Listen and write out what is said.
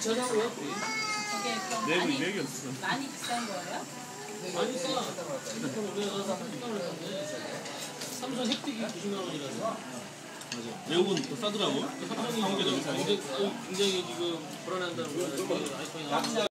주차장 옆에 저게 그럼 내부 많이, 맥이 없어. 많이 비싼 거예요? 많이 싸. 핸드폰 우리가 30만 원 샀는데 삼성 획득이 90만 원이라서. 외국은 네 더 싸더라고. 삼성이 굉장히, 어, 굉장히 지금 불안한다는 거예요. 네, 아이폰이 나왔